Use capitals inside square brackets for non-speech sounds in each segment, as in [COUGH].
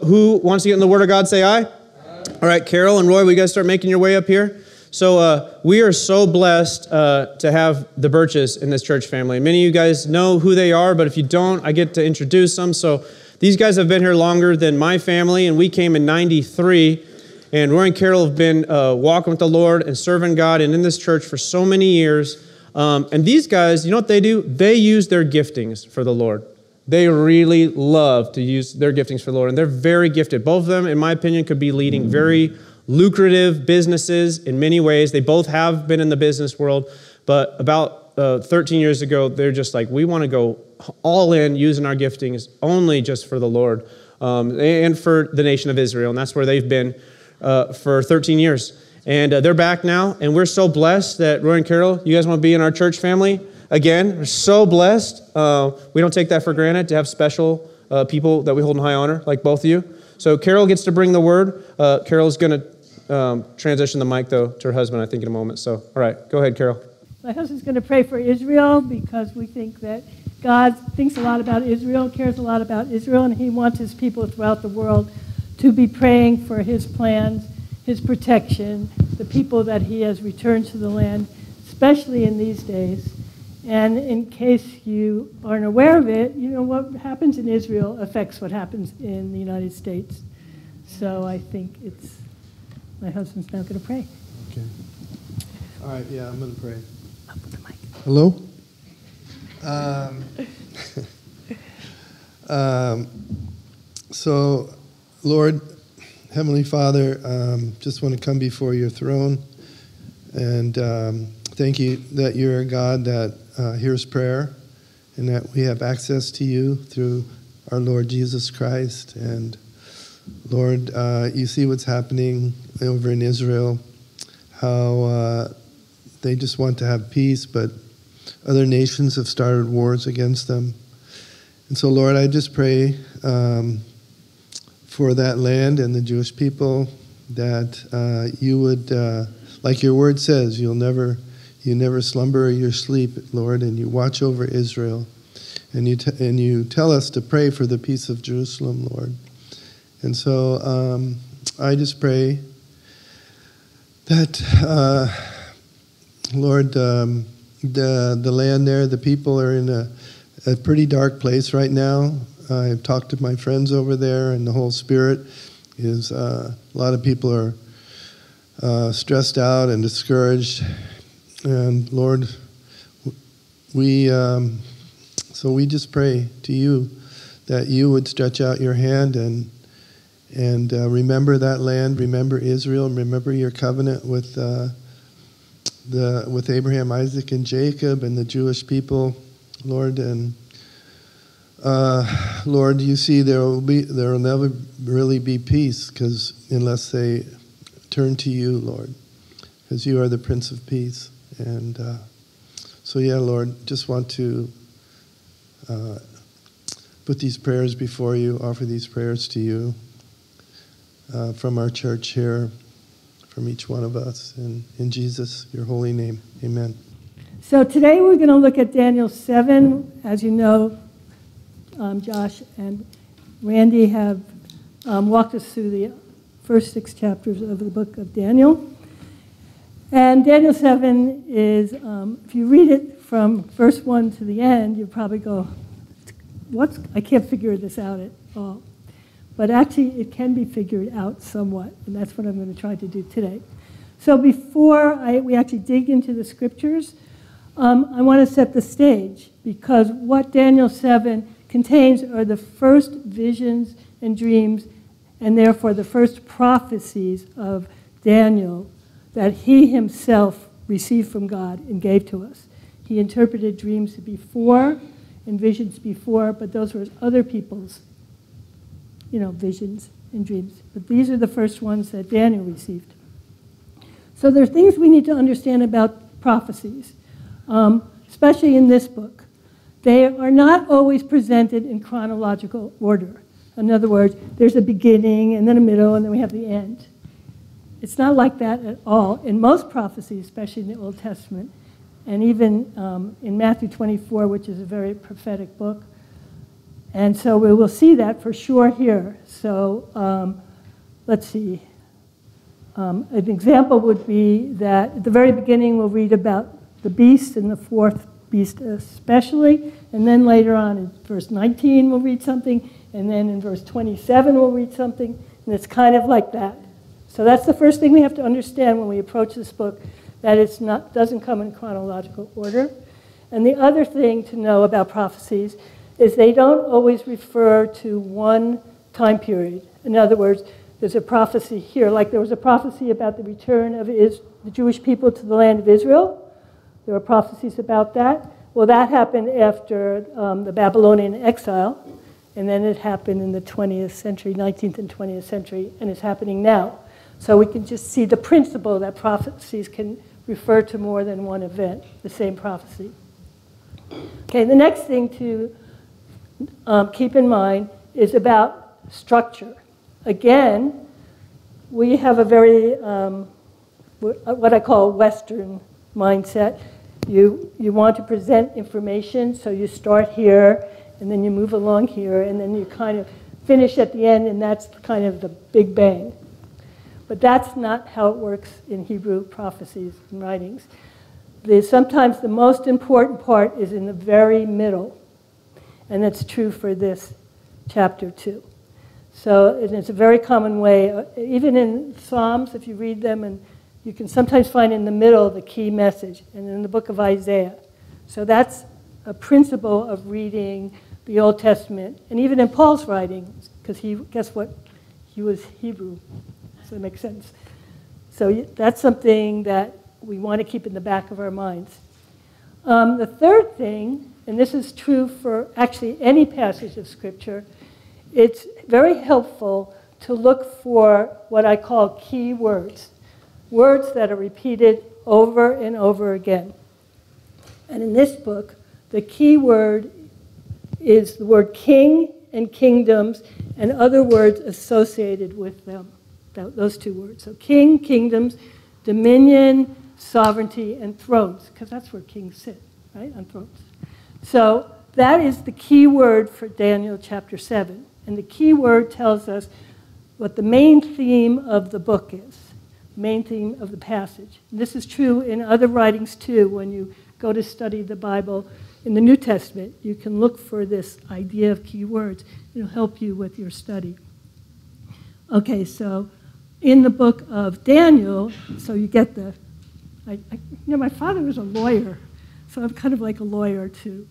Who wants to get in the Word of God? Say aye. aye. All right, Carol and Roy, we guys start making your way up here. So uh, we are so blessed uh, to have the Birches in this church family. Many of you guys know who they are, but if you don't, I get to introduce them. So these guys have been here longer than my family, and we came in '93. And Roy and Carol have been uh, walking with the Lord and serving God and in this church for so many years. Um, and these guys, you know what they do? They use their giftings for the Lord. They really love to use their giftings for the Lord, and they're very gifted. Both of them, in my opinion, could be leading very lucrative businesses in many ways. They both have been in the business world, but about uh, 13 years ago, they're just like, we want to go all in using our giftings only just for the Lord um, and for the nation of Israel. And that's where they've been uh, for 13 years. And uh, they're back now, and we're so blessed that Roy and Carol, you guys want to be in our church family? Again, we're so blessed. Uh, we don't take that for granted to have special uh, people that we hold in high honor, like both of you. So Carol gets to bring the word. Uh, Carol's going to um, transition the mic, though, to her husband, I think, in a moment. So, all right, go ahead, Carol. My husband's going to pray for Israel because we think that God thinks a lot about Israel, cares a lot about Israel, and he wants his people throughout the world to be praying for his plans, his protection, the people that he has returned to the land, especially in these days. And in case you aren't aware of it, you know, what happens in Israel affects what happens in the United States. So I think it's, my husband's now going to pray. Okay. All right, yeah, I'm going to pray. Up with the mic. Hello? Um, [LAUGHS] um, so, Lord, Heavenly Father, um, just want to come before your throne and um, thank you that you're a God that uh, hears prayer and that we have access to you through our Lord Jesus Christ. And Lord, uh, you see what's happening over in Israel, how uh, they just want to have peace, but other nations have started wars against them. And so, Lord, I just pray um, for that land and the Jewish people that uh, you would, uh, like your word says, you'll never you never slumber or sleep, Lord, and you watch over Israel. And you, t- and you tell us to pray for the peace of Jerusalem, Lord. And so um, I just pray that, uh, Lord, um, the, the land there, the people are in a, a pretty dark place right now. I've talked to my friends over there, and the whole spirit is uh, a lot of people are uh, stressed out and discouraged and Lord, we um, so we just pray to you that you would stretch out your hand and and uh, remember that land, remember Israel, remember your covenant with uh, the with Abraham, Isaac, and Jacob, and the Jewish people, Lord. And uh, Lord, you see there will be there will never really be peace because unless they turn to you, Lord, because you are the Prince of Peace. And uh, so, yeah, Lord, just want to uh, put these prayers before you, offer these prayers to you uh, from our church here, from each one of us. And in Jesus, your holy name, amen. So today we're going to look at Daniel 7. As you know, um, Josh and Randy have um, walked us through the first six chapters of the book of Daniel. And Daniel 7 is, um, if you read it from verse 1 to the end, you probably go, What's, I can't figure this out at all. But actually, it can be figured out somewhat, and that's what I'm going to try to do today. So before I, we actually dig into the scriptures, um, I want to set the stage because what Daniel 7 contains are the first visions and dreams, and therefore the first prophecies of Daniel that he himself received from God and gave to us. He interpreted dreams before and visions before, but those were other people's, you know, visions and dreams. But these are the first ones that Daniel received. So there are things we need to understand about prophecies, um, especially in this book. They are not always presented in chronological order. In other words, there's a beginning and then a middle and then we have the end. It's not like that at all. In most prophecies, especially in the Old Testament, and even um, in Matthew 24, which is a very prophetic book, And so we will see that for sure here. So um, let's see. Um, an example would be that at the very beginning we'll read about the beast and the fourth beast especially, and then later on in verse 19 we'll read something, and then in verse 27 we'll read something, and it's kind of like that. So that's the first thing we have to understand when we approach this book, that it doesn't come in chronological order. And the other thing to know about prophecies is they don't always refer to one time period. In other words, there's a prophecy here, like there was a prophecy about the return of Is- the Jewish people to the land of Israel. There were prophecies about that. Well, that happened after um, the Babylonian exile, and then it happened in the 20th century, 19th and 20th century, and it's happening now. So we can just see the principle that prophecies can refer to more than one event, the same prophecy. Okay, the next thing to um, keep in mind is about structure. Again, we have a very, um, what I call Western mindset. You, you want to present information, so you start here, and then you move along here, and then you kind of finish at the end, and that's kind of the big bang. But that's not how it works in Hebrew prophecies and writings. The, sometimes the most important part is in the very middle, and that's true for this chapter too. So it's a very common way, uh, even in Psalms, if you read them, and you can sometimes find in the middle the key message, and in the book of Isaiah. So that's a principle of reading the Old Testament, and even in Paul's writings, because he, guess what? He was Hebrew, it makes sense. So that's something that we want to keep in the back of our minds. Um, the third thing, and this is true for actually any passage of Scripture, it's very helpful to look for what I call key words, words that are repeated over and over again. And in this book, the key word is the word king and kingdoms and other words associated with them, those two words. So, king, kingdoms, dominion, sovereignty, and thrones, because that's where kings sit, right? On thrones. So, that is the key word for Daniel chapter 7. And the key word tells us what the main theme of the book is, main theme of the passage. And this is true in other writings too. When you go to study the Bible in the New Testament, you can look for this idea of key words. It'll help you with your study. Okay, so in the book of Daniel, so you get the, I, I, you know, my father was a lawyer, so I'm kind of like a lawyer too.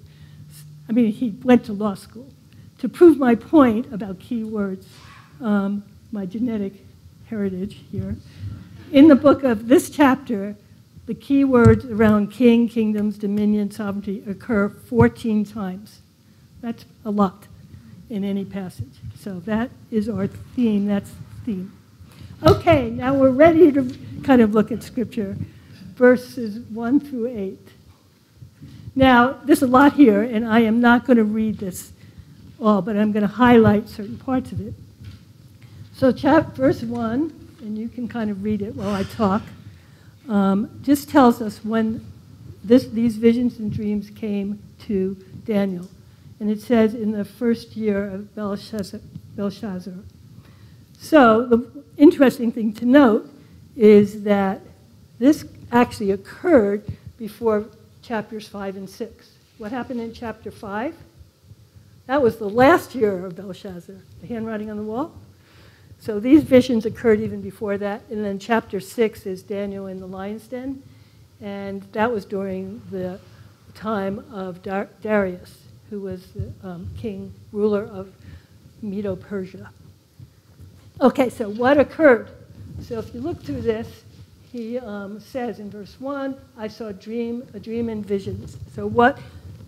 I mean, he went to law school to prove my point about key words, um, my genetic heritage here, in the book of this chapter, the key words around king, kingdoms, dominion, sovereignty occur 14 times. That's a lot in any passage. So that is our theme. That's theme. Okay, now we're ready to kind of look at Scripture, verses 1 through 8. Now, there's a lot here, and I am not going to read this all, but I'm going to highlight certain parts of it. So, chapter, verse 1, and you can kind of read it while I talk, um, just tells us when this, these visions and dreams came to Daniel. And it says in the first year of Belshazzar. Belshazzar. So, the interesting thing to note is that this actually occurred before chapters 5 and 6. What happened in chapter 5? That was the last year of Belshazzar, the handwriting on the wall. So these visions occurred even before that. And then chapter 6 is Daniel in the lion's den. And that was during the time of Dar- Darius, who was the um, king, ruler of Medo Persia. Okay, so what occurred? So if you look through this, he um, says in verse 1, I saw a dream, a dream and visions. So what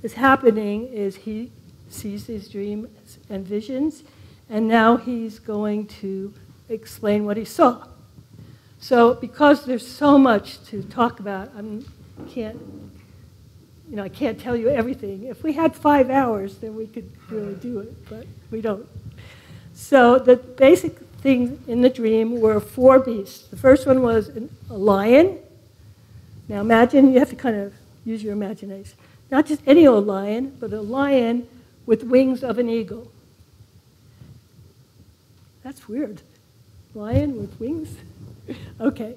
is happening is he sees these dreams and visions, and now he's going to explain what he saw. So, because there's so much to talk about, I can't, you know, I can't tell you everything. If we had five hours, then we could really do it, but we don't. So, the basic things in the dream were four beasts. The first one was a lion. Now, imagine you have to kind of use your imagination. Not just any old lion, but a lion with wings of an eagle. That's weird. Lion with wings? okay.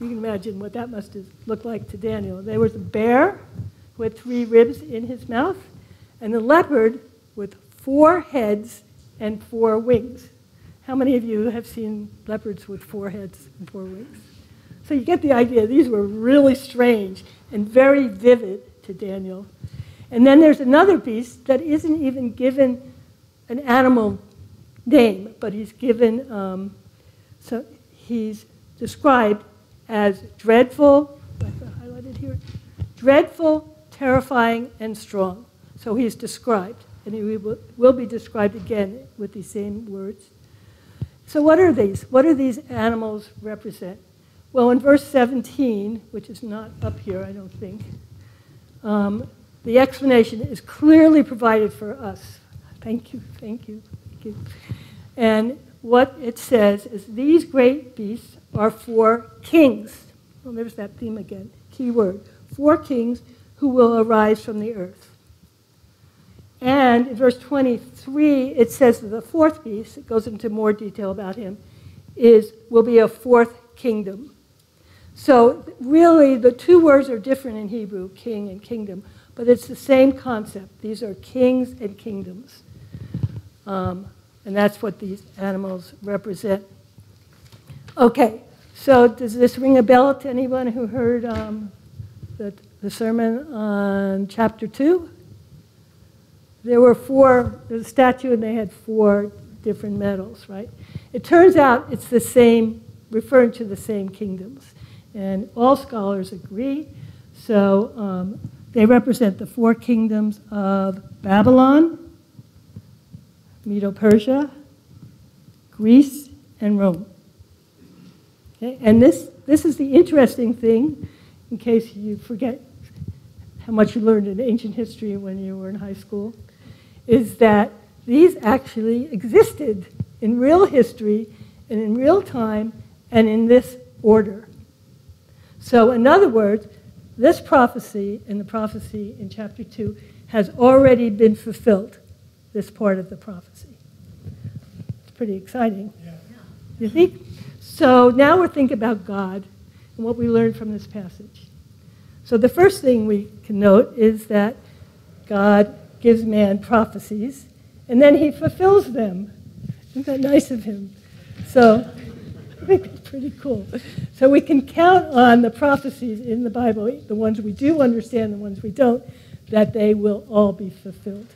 You can imagine what that must have looked like to Daniel. There was a bear with three ribs in his mouth, and a leopard with four heads and four wings. How many of you have seen leopards with four heads and four wings? So you get the idea. These were really strange and very vivid to Daniel. And then there's another beast that isn't even given an animal name, but he's given, um, so he's described as dreadful, highlighted here, dreadful, terrifying, and strong. So he's described, and he will be described again with these same words. So what are these? What do these animals represent? Well, in verse 17, which is not up here, I don't think, um, the explanation is clearly provided for us. Thank you, thank you, thank you. And what it says is these great beasts are four kings. Well, there's that theme again, key word. Four kings who will arise from the earth. And in verse 23, it says that the fourth beast, it goes into more detail about him, is will be a fourth kingdom. So really, the two words are different in Hebrew, king and kingdom, but it's the same concept. These are kings and kingdoms. Um, and that's what these animals represent. Okay, so does this ring a bell to anyone who heard um, the, the sermon on chapter 2? There were four, there's a statue and they had four different metals, right? It turns out it's the same, referring to the same kingdoms. And all scholars agree. So um, they represent the four kingdoms of Babylon, Medo Persia, Greece, and Rome. Okay? And this, this is the interesting thing, in case you forget how much you learned in ancient history when you were in high school, is that these actually existed in real history and in real time and in this order. So, in other words, this prophecy and the prophecy in chapter 2 has already been fulfilled, this part of the prophecy. It's pretty exciting. Yeah. You think? So now we're thinking about God and what we learned from this passage. So the first thing we can note is that God gives man prophecies and then he fulfills them. Isn't that nice of him? So I think it's pretty cool. So we can count on the prophecies in the Bible, the ones we do understand, the ones we don't, that they will all be fulfilled.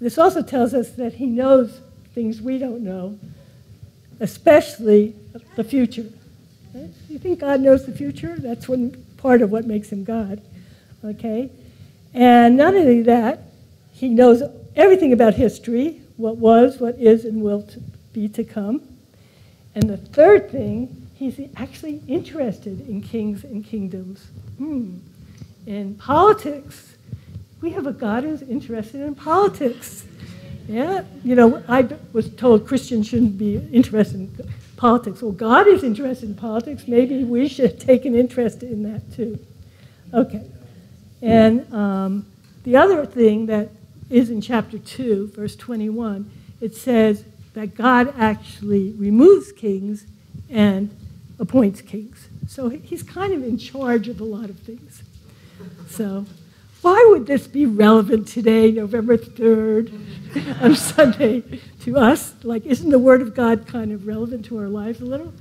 This also tells us that he knows things we don't know, especially the future. Right? You think God knows the future? That's one part of what makes him God. Okay? And not only that, he knows everything about history, what was, what is, and will be to come. And the third thing, he's actually interested in kings and kingdoms. Hmm. In politics, we have a God who's interested in politics. Yeah, you know, I was told Christians shouldn't be interested in politics. Well, God is interested in politics. Maybe we should take an interest in that too. Okay. And um, the other thing that is in chapter 2, verse 21, it says, that God actually removes kings and appoints kings. So he's kind of in charge of a lot of things. So why would this be relevant today, November 3rd, [LAUGHS] on Sunday, to us? Like, isn't the Word of God kind of relevant to our lives a little?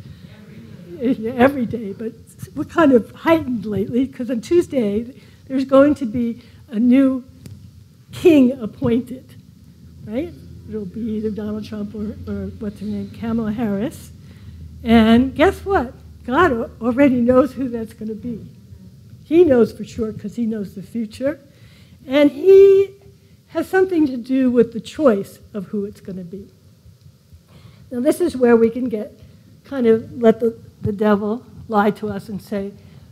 Every day, every day but we're kind of heightened lately because on Tuesday there's going to be a new king appointed, right? It'll be either Donald Trump or, or what's her name, Kamala Harris. And guess what? God already knows who that's going to be. He knows for sure because he knows the future. And he has something to do with the choice of who it's going to be. Now, this is where we can get kind of let the, the devil lie to us and say,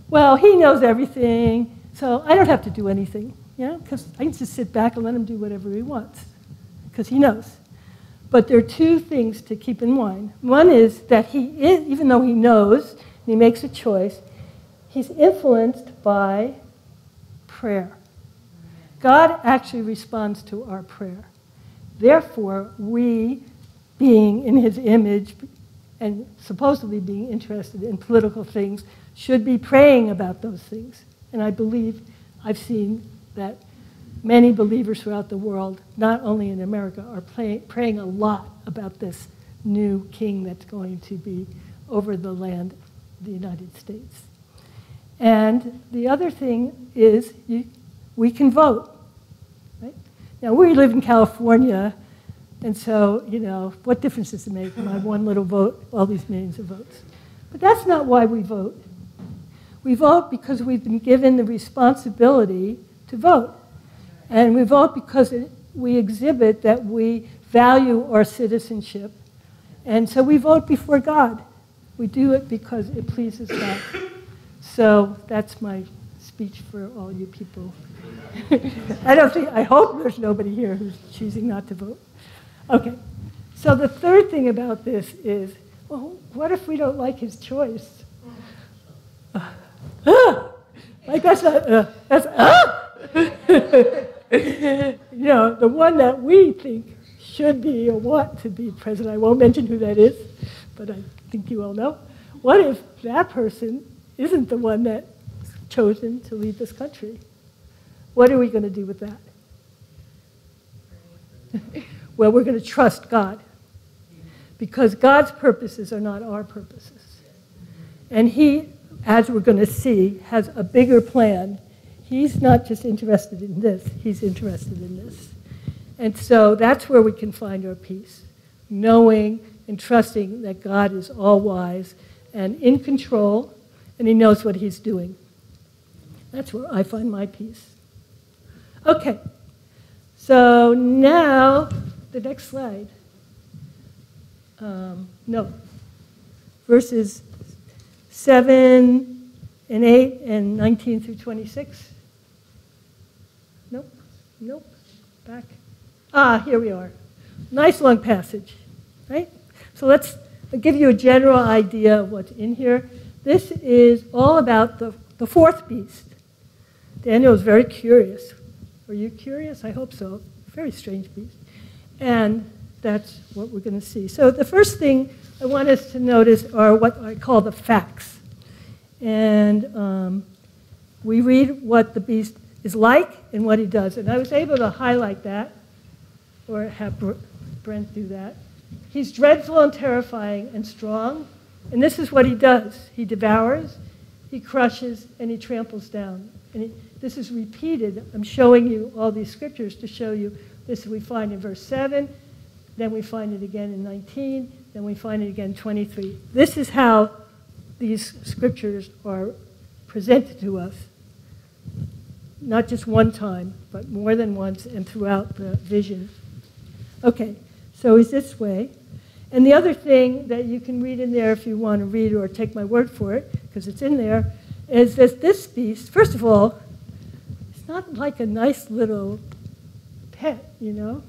well, he knows everything, so I don't have to do anything, you know, because I can just sit back and let him do whatever he wants because he knows. But there are two things to keep in mind. One is that he is, even though he knows and he makes a choice, he's influenced by prayer. God actually responds to our prayer. Therefore, we, being in his image and supposedly being interested in political things, should be praying about those things. And I believe I've seen that many believers throughout the world, not only in America, are pray, praying a lot about this new king that's going to be over the land the United States. And the other thing is you, we can vote. Right? Now, we live in California, and so, you know, what difference does it make? My one little vote, all these millions of votes. But that's not why we vote. We vote because we've been given the responsibility to vote. And we vote because it, we exhibit that we value our citizenship. And so we vote before God. We do it because it pleases God. So that's my speech for all you people. [LAUGHS] I don't think, I hope there's nobody here who's choosing not to vote. Okay. So the third thing about this is, well, what if we don't like his choice? Uh, ah, like that's not, uh, that's, ah! [LAUGHS] you know, the one that we think should be or want to be president. I won't mention who that is, but I think you all know. What if that person isn't the one that's chosen to lead this country? What are we going to do with that? [LAUGHS] well, we're going to trust God because God's purposes are not our purposes. And He, as we're going to see, has a bigger plan. He's not just interested in this, He's interested in this. And so that's where we can find our peace, knowing and trusting that God is all wise and in control, and He knows what He's doing. That's where I find my peace. Okay, so now the next slide. Um, no, verses 7 and 8 and 19 through 26. Nope, back. Ah, here we are. Nice long passage, right? So let's give you a general idea of what's in here. This is all about the, the fourth beast. Daniel is very curious. Are you curious? I hope so. Very strange beast. And that's what we're going to see. So the first thing I want us to notice are what I call the facts. And um, we read what the beast is like and what he does. And I was able to highlight that, or have Brent do that. He's dreadful and terrifying and strong. And this is what he does he devours, he crushes, and he tramples down. And he, this is repeated. I'm showing you all these scriptures to show you this we find in verse 7, then we find it again in 19, then we find it again in 23. This is how these scriptures are presented to us, not just one time, but more than once and throughout the vision. Okay, so it's this way. And the other thing that you can read in there if you want to read or take my word for it, because it's in there, is that this beast, first of all, it's not like a nice little pet, you know?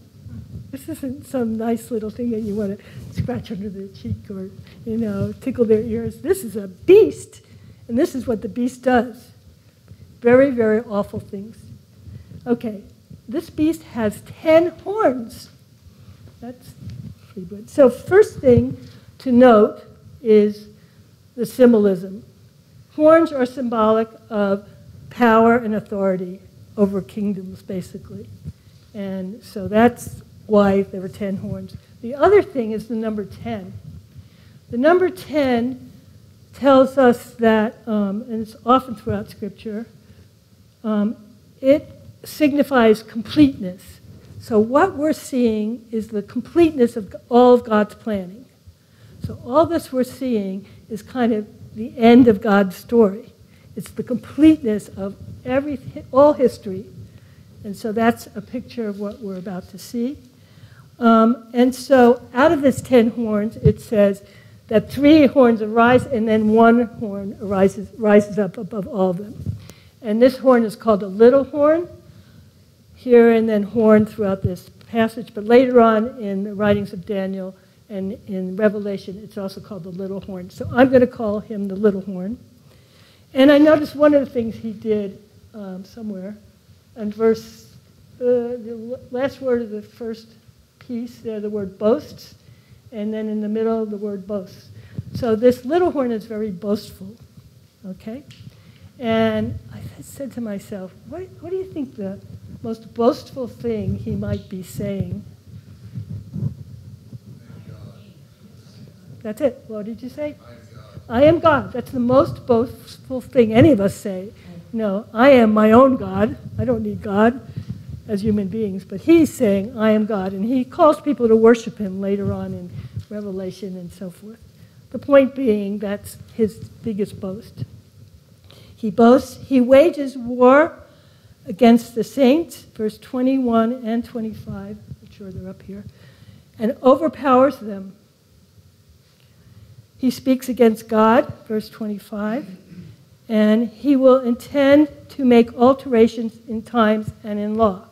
This isn't some nice little thing that you want to scratch under their cheek or, you know, tickle their ears. This is a beast. And this is what the beast does. Very, very awful things. Okay, this beast has 10 horns. That's pretty good. So, first thing to note is the symbolism. Horns are symbolic of power and authority over kingdoms, basically. And so that's why there were 10 horns. The other thing is the number 10. The number 10 tells us that, um, and it's often throughout Scripture, um, it signifies completeness. So what we're seeing is the completeness of all of God's planning. So all this we're seeing is kind of the end of God's story. It's the completeness of every, all history and so that's a picture of what we're about to see. Um, and so out of this 10 horns, it says that three horns arise and then one horn arises, rises up above all of them. And this horn is called a little horn here and then horn throughout this passage. But later on in the writings of Daniel and in Revelation, it's also called the little horn. So I'm going to call him the little horn. And I noticed one of the things he did um, somewhere in verse uh, the last word of the first piece there, the word boasts, and then in the middle, the word boasts. So this little horn is very boastful, okay? And I said to myself, what, what do you think the most boastful thing he might be saying? That's it. What did you say? I am God. That's the most boastful thing any of us say. No, I am my own God. I don't need God as human beings. But he's saying, I am God. And he calls people to worship him later on in Revelation and so forth. The point being, that's his biggest boast. He boasts, he wages war against the saints, verse 21 and 25. I'm sure they're up here, and overpowers them. He speaks against God, verse 25, and he will intend to make alterations in times and in law.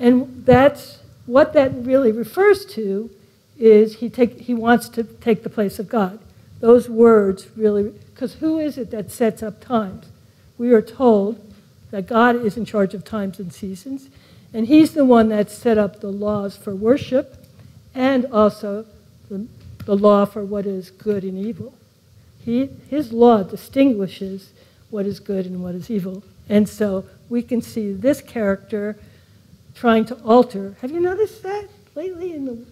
And that's what that really refers to is he, take, he wants to take the place of God. Those words really, because who is it that sets up times? We are told that God is in charge of times and seasons, and he's the one that set up the laws for worship and also the, the law for what is good and evil. He, his law distinguishes what is good and what is evil. And so we can see this character trying to alter. Have you noticed that lately in the,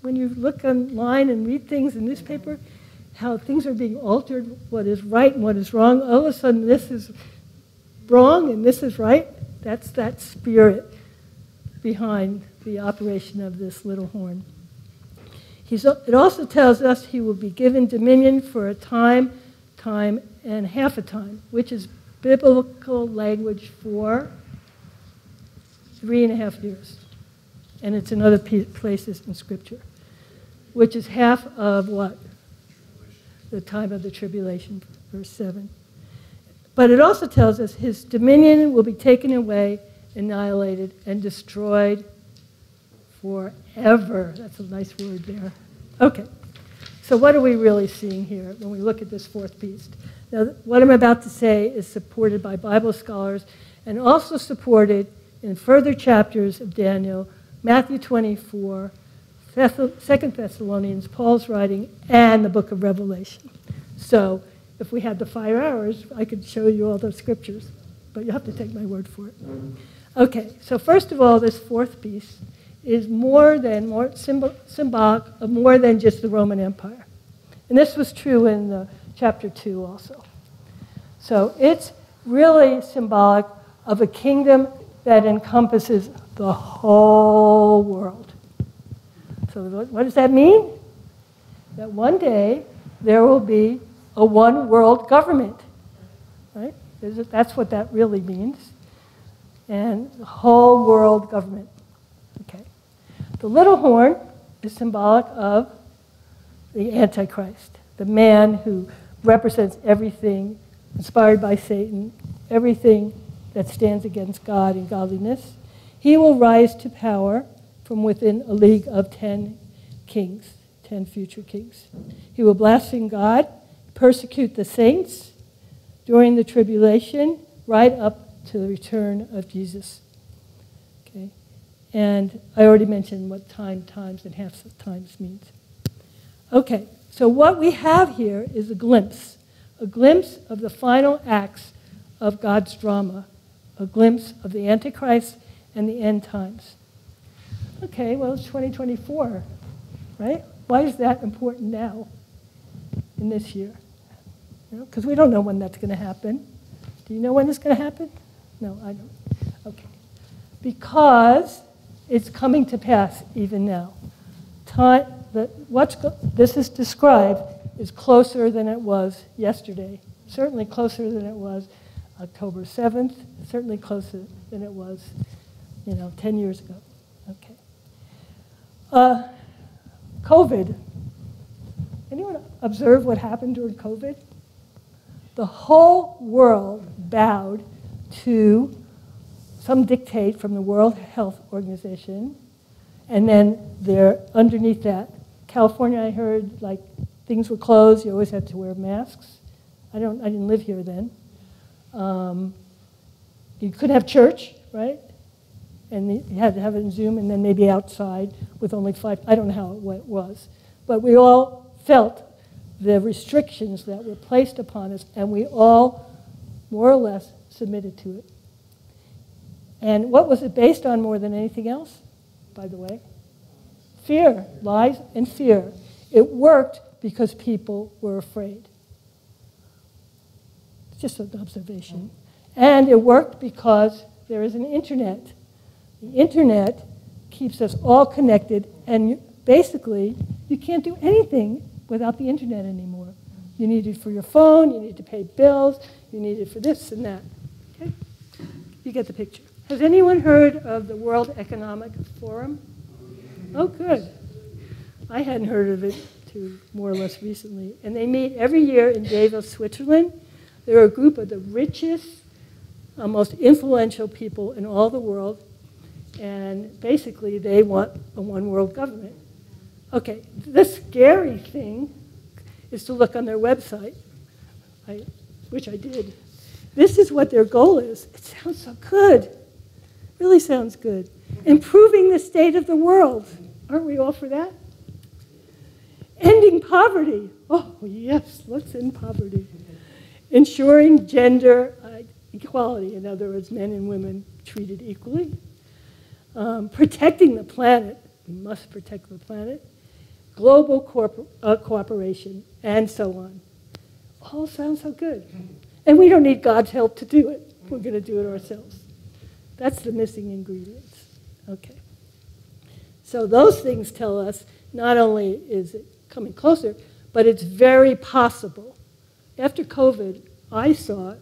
when you look online and read things in newspaper, how things are being altered, what is right and what is wrong. All of a sudden, this is wrong and this is right. That's that spirit behind the operation of this little horn. He's, it also tells us he will be given dominion for a time, time, and half a time, which is biblical language for three and a half years. And it's in other places in Scripture, which is half of what? The time of the tribulation, verse 7. But it also tells us his dominion will be taken away, annihilated, and destroyed forever. That's a nice word there. Okay. So, what are we really seeing here when we look at this fourth beast? Now, what I'm about to say is supported by Bible scholars and also supported in further chapters of Daniel, Matthew 24, Second Thessalonians, Paul's writing, and the book of Revelation. So if we had the five hours, I could show you all those scriptures, but you have to take my word for it. Okay, so first of all, this fourth piece is more than more symbol, symbolic of more than just the Roman Empire. And this was true in the chapter 2 also. So it's really symbolic of a kingdom that encompasses the whole world. So, what does that mean? That one day there will be a one world government. Right? That's what that really means. And the whole world government. Okay. The little horn is symbolic of the Antichrist, the man who represents everything inspired by Satan, everything that stands against God and godliness. He will rise to power from within a league of ten kings, ten future kings. He will blaspheme God, persecute the saints during the tribulation, right up to the return of Jesus. Okay? And I already mentioned what time, times, and half times means. Okay, so what we have here is a glimpse, a glimpse of the final acts of God's drama a glimpse of the Antichrist and the end times. Okay, well, it's 2024, right? Why is that important now in this year? Because you know, we don't know when that's going to happen. Do you know when it's going to happen? No, I don't. Okay. Because it's coming to pass even now. Time, the, what's this is described is closer than it was yesterday, certainly closer than it was October 7th, certainly closer than it was, you know, 10 years ago. Uh, COVID. Anyone observe what happened during COVID? The whole world bowed to some dictate from the World Health Organization, and then there, underneath that, California, I heard like things were closed. You always had to wear masks. I don't. I didn't live here then. Um, you couldn't have church, right? And you had to have it in Zoom, and then maybe outside with only five. I don't know how it was, but we all felt the restrictions that were placed upon us, and we all more or less submitted to it. And what was it based on more than anything else, by the way? Fear, lies, and fear. It worked because people were afraid. It's just an observation. And it worked because there is an internet. The internet keeps us all connected, and basically, you can't do anything without the internet anymore. You need it for your phone, you need to pay bills, you need it for this and that. Okay? You get the picture. Has anyone heard of the World Economic Forum? Oh, good. I hadn't heard of it too more or less recently. And they meet every year in Davos, Switzerland. They're a group of the richest, uh, most influential people in all the world. And basically, they want a one world government. Okay, the scary thing is to look on their website, I, which I did. This is what their goal is. It sounds so good. Really sounds good. Improving the state of the world. Aren't we all for that? Ending poverty. Oh, yes, let's end poverty. Ensuring gender uh, equality, in other words, men and women treated equally. Um, protecting the planet. We must protect the planet global uh, cooperation, and so on. All sounds so good. And we don't need God's help to do it. We're going to do it ourselves. That's the missing ingredients. Okay. So those things tell us not only is it coming closer, but it's very possible. After COVID, I saw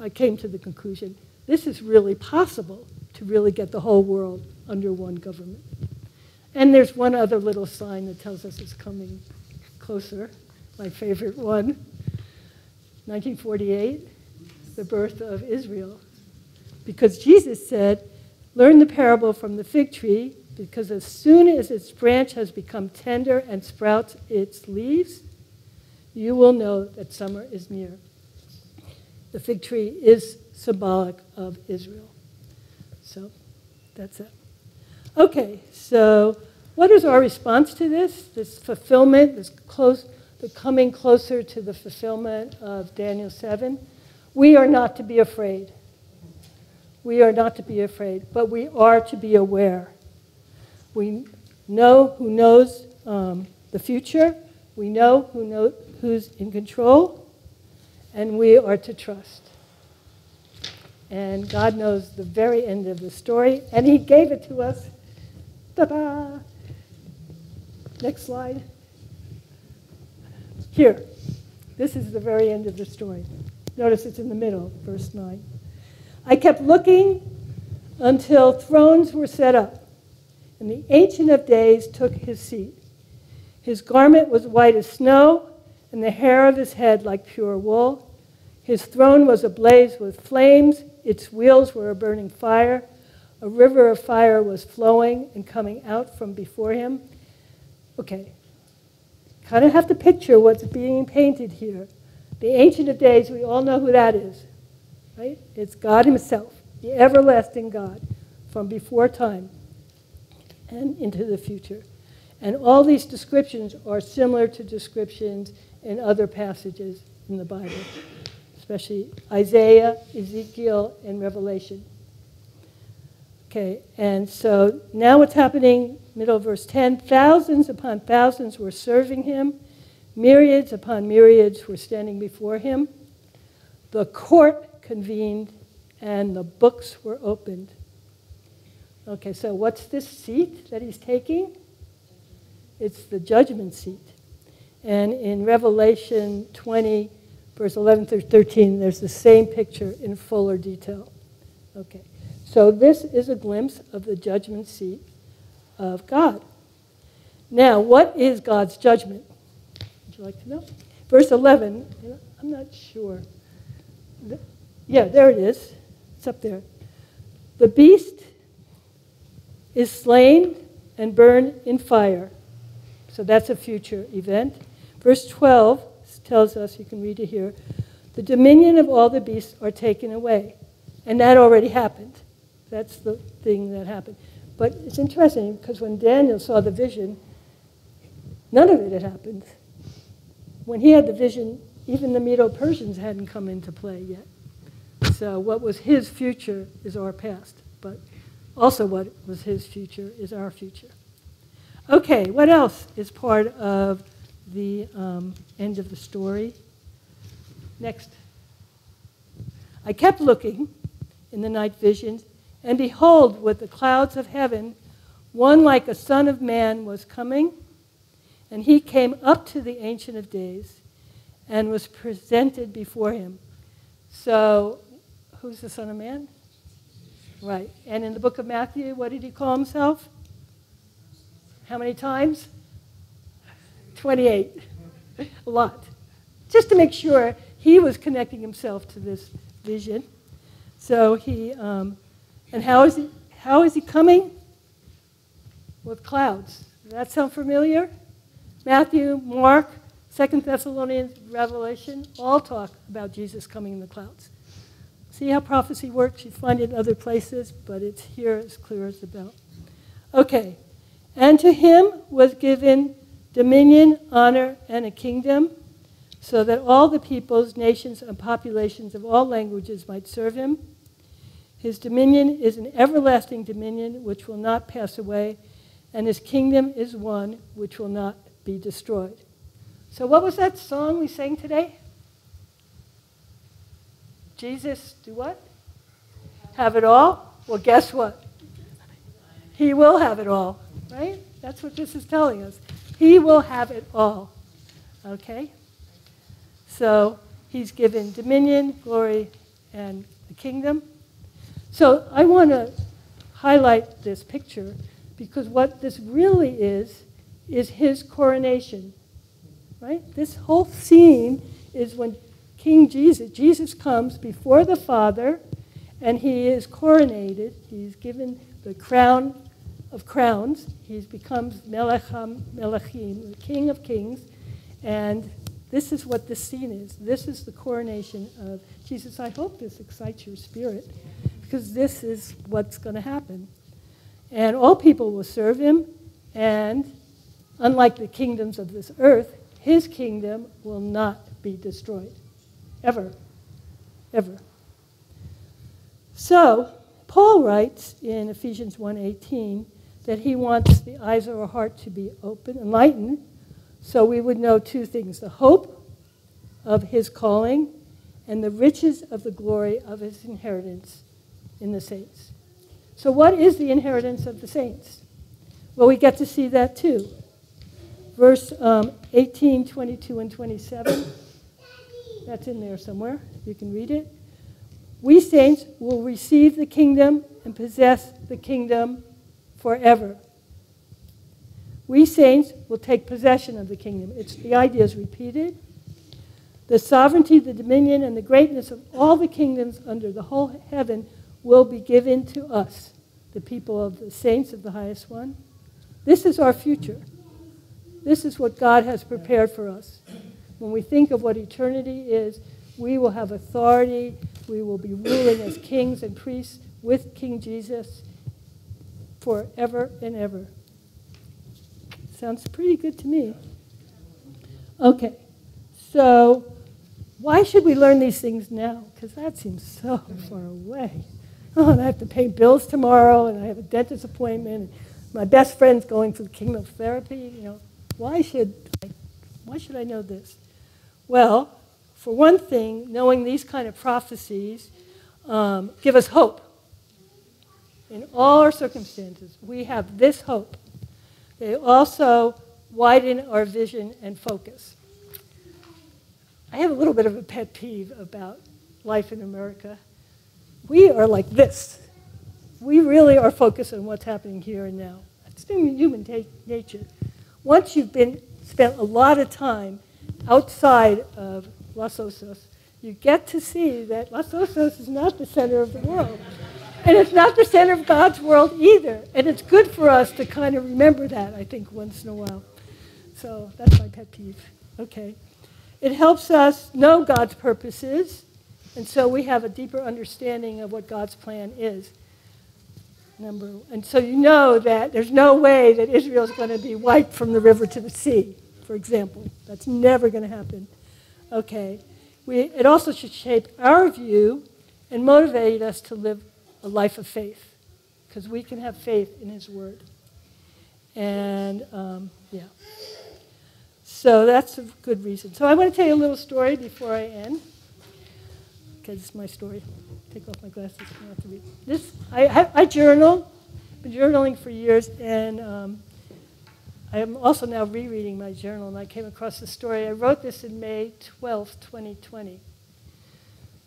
I came to the conclusion this is really possible to really get the whole world under one government. And there's one other little sign that tells us it's coming closer, my favorite one. 1948, the birth of Israel. Because Jesus said, Learn the parable from the fig tree, because as soon as its branch has become tender and sprouts its leaves, you will know that summer is near. The fig tree is symbolic of Israel. That's it. Okay, so what is our response to this? This fulfillment, this close, the coming closer to the fulfillment of Daniel 7? We are not to be afraid. We are not to be afraid, but we are to be aware. We know who knows um, the future. We know who know who's in control, and we are to trust. And God knows the very end of the story, and He gave it to us Ta-da! Next slide. Here, this is the very end of the story. Notice it's in the middle, verse 9. I kept looking until thrones were set up, and the Ancient of Days took his seat. His garment was white as snow, and the hair of his head like pure wool. His throne was ablaze with flames, its wheels were a burning fire. A river of fire was flowing and coming out from before him. Okay, kind of have to picture what's being painted here. The Ancient of Days, we all know who that is, right? It's God Himself, the everlasting God from before time and into the future. And all these descriptions are similar to descriptions in other passages in the Bible, especially Isaiah, Ezekiel, and Revelation. Okay, and so now what's happening, middle verse 10 thousands upon thousands were serving him, myriads upon myriads were standing before him. The court convened, and the books were opened. Okay, so what's this seat that he's taking? It's the judgment seat. And in Revelation 20, verse 11 through 13, there's the same picture in fuller detail. Okay. So, this is a glimpse of the judgment seat of God. Now, what is God's judgment? Would you like to know? Verse 11, I'm not sure. Yeah, there it is. It's up there. The beast is slain and burned in fire. So that's a future event. Verse 12 tells us, you can read it here, the dominion of all the beasts are taken away. And that already happened. That's the thing that happened. But it's interesting because when Daniel saw the vision, none of it had happened. When he had the vision, even the Medo Persians hadn't come into play yet. So what was his future is our past, but also what was his future is our future. Okay, what else is part of the um, end of the story? Next. I kept looking in the night visions, and behold, with the clouds of heaven, one like a son of man was coming, and he came up to the Ancient of Days and was presented before him. So, who's the Son of Man? Right. And in the book of Matthew, what did he call himself? How many times? 28. a lot. Just to make sure he was connecting himself to this vision. So he, um, and how is he, how is he coming? With clouds. Does that sound familiar? Matthew, Mark, Second Thessalonians, Revelation, all talk about Jesus coming in the clouds. See how prophecy works? You find it in other places, but it's here as clear as the bell. Okay. And to him was given dominion, honor, and a kingdom, so that all the peoples, nations, and populations of all languages might serve him. His dominion is an everlasting dominion which will not pass away, and his kingdom is one which will not be destroyed. So, what was that song we sang today? Jesus, do what? Have it all? Well, guess what? He will have it all, right? That's what this is telling us. He will have it all. Okay? So he's given dominion, glory, and the kingdom. So I want to highlight this picture because what this really is, is his coronation. Right? This whole scene is when King Jesus, Jesus comes before the Father and he is coronated. He's given the crown of crowns. He becomes Melech Melechim, the King of Kings. And this is what this scene is. This is the coronation of Jesus. I hope this excites your spirit because this is what's going to happen. And all people will serve him. And unlike the kingdoms of this earth, his kingdom will not be destroyed ever, ever. So, Paul writes in Ephesians 1:18 that he wants the eyes of our heart to be open, enlightened, so we would know two things: the hope of his calling and the riches of the glory of his inheritance in the saints. So, what is the inheritance of the saints? Well, we get to see that too. Verse um, 18, 22, and 27. That's in there somewhere. You can read it. We saints will receive the kingdom and possess the kingdom forever. We saints will take possession of the kingdom. It's the idea is repeated. The sovereignty, the dominion, and the greatness of all the kingdoms under the whole heaven will be given to us, the people of the saints of the highest one. This is our future. This is what God has prepared for us. When we think of what eternity is, we will have authority. We will be ruling as kings and priests with King Jesus forever and ever. Sounds pretty good to me. Okay, so why should we learn these things now? Because that seems so [LAUGHS] far away. Oh, and I have to pay bills tomorrow, and I have a dentist appointment, and my best friend's going for chemotherapy. You know, why should I, why should I know this? Well, for one thing, knowing these kind of prophecies um, give us hope. In all our circumstances, we have this hope. They also widen our vision and focus. I have a little bit of a pet peeve about life in America. We are like this. We really are focused on what's happening here and now. It's human nature. Once you've been spent a lot of time outside of Los Osos, you get to see that Los Osos is not the center of the world. And it's not the center of God's world either. And it's good for us to kind of remember that, I think, once in a while. So that's my pet peeve. Okay. It helps us know God's purposes, and so we have a deeper understanding of what God's plan is. number. And so you know that there's no way that Israel is going to be wiped from the river to the sea, for example. That's never going to happen. Okay. We, it also should shape our view and motivate us to live a life of faith, because we can have faith in His Word. And um, yeah. So that's a good reason. So I want to tell you a little story before I end, because it's my story. Take off my glasses. I have to read. This I, I, I journal. Been journaling for years, and um, I am also now rereading my journal. And I came across the story. I wrote this in May 12, 2020.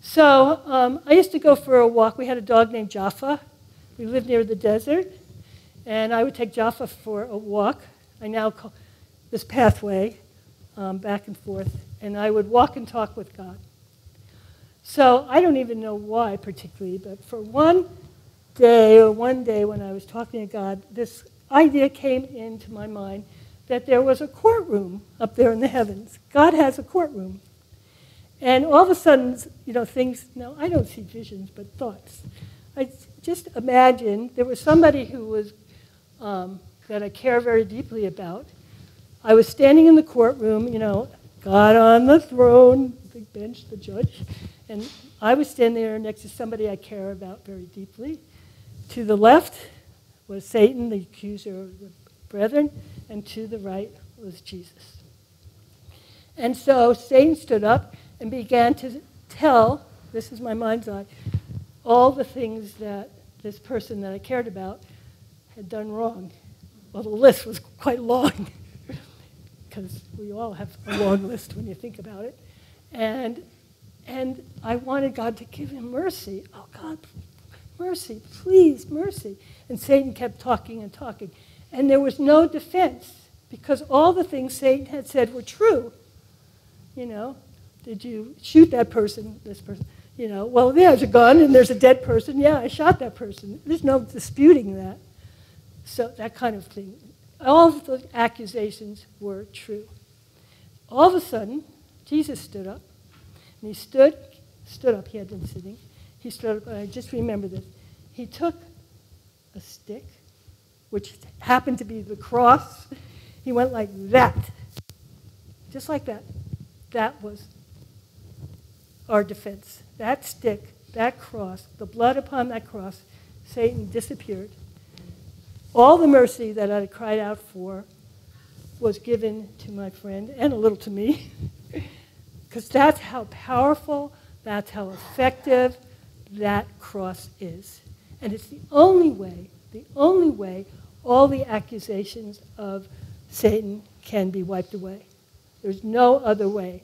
So um, I used to go for a walk. We had a dog named Jaffa. We lived near the desert, and I would take Jaffa for a walk. I now call this pathway um, back and forth, and I would walk and talk with God. So I don't even know why particularly, but for one day or one day when I was talking to God, this idea came into my mind that there was a courtroom up there in the heavens. God has a courtroom. And all of a sudden, you know, things, no, I don't see visions, but thoughts. I just imagine there was somebody who was, um, that I care very deeply about. I was standing in the courtroom, you know, God on the throne, big bench, the judge, and I was standing there next to somebody I care about very deeply. To the left was Satan, the accuser of the brethren, and to the right was Jesus. And so Satan stood up and began to tell, this is my mind's eye, all the things that this person that I cared about had done wrong. Well, the list was quite long, [LAUGHS] because we all have a long list when you think about it. And, and I wanted God to give him mercy. Oh, God, mercy, please, mercy. And Satan kept talking and talking. And there was no defense because all the things Satan had said were true. You know, did you shoot that person, this person? You know, well, yeah, there's a gun and there's a dead person. Yeah, I shot that person. There's no disputing that. So that kind of thing. All of the accusations were true. All of a sudden, Jesus stood up. And he stood, stood up. He had been sitting. He stood up, and I just remember this. He took a stick, which happened to be the cross. He went like that, just like that. That was our defense. That stick, that cross, the blood upon that cross, Satan disappeared. All the mercy that I had cried out for was given to my friend and a little to me. [LAUGHS] Because that's how powerful, that's how effective that cross is. And it's the only way, the only way all the accusations of Satan can be wiped away. There's no other way.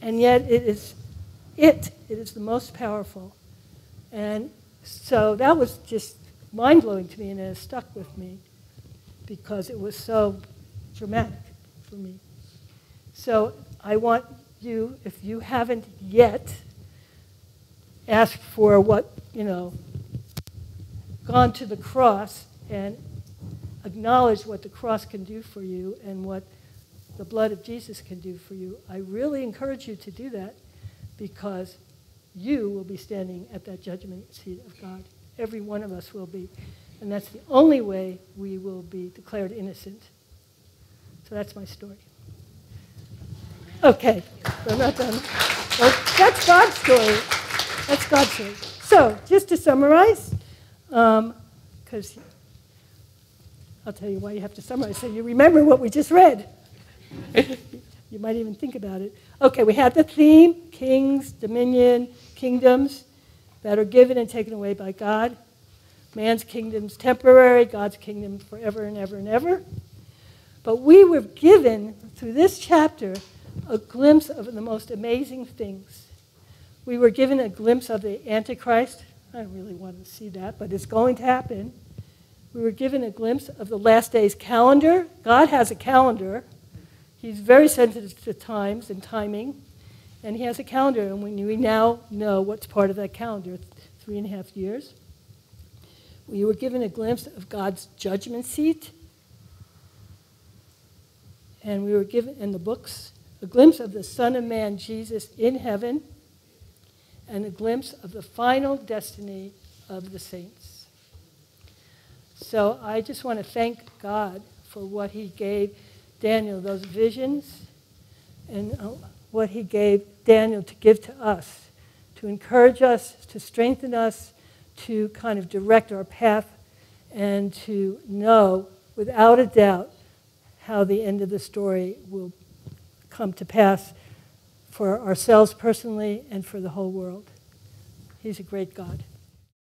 And yet it is it. It is the most powerful. And so that was just mind blowing to me and it stuck with me because it was so dramatic for me. So I want you, if you haven't yet asked for what, you know, gone to the cross and acknowledged what the cross can do for you and what the blood of Jesus can do for you, I really encourage you to do that because you will be standing at that judgment seat of God. Every one of us will be. And that's the only way we will be declared innocent. So that's my story. Okay, I'm not done. Well, that's God's story. That's God's story. So, just to summarize, because um, I'll tell you why you have to summarize, so you remember what we just read. [LAUGHS] you might even think about it. Okay, we had the theme kings, dominion, kingdoms that are given and taken away by God. Man's kingdom's temporary, God's kingdom forever and ever and ever. But we were given, through this chapter, a glimpse of the most amazing things. We were given a glimpse of the Antichrist. I don't really want to see that, but it's going to happen. We were given a glimpse of the last days calendar. God has a calendar. He's very sensitive to times and timing. And he has a calendar, and when we now know what's part of that calendar three and a half years. We were given a glimpse of God's judgment seat. And we were given in the books a glimpse of the Son of Man, Jesus, in heaven, and a glimpse of the final destiny of the saints. So I just want to thank God for what He gave Daniel, those visions, and uh, what He gave Daniel to give to us, to encourage us, to strengthen us, to kind of direct our path, and to know without a doubt how the end of the story will come to pass for ourselves personally and for the whole world. He's a great God.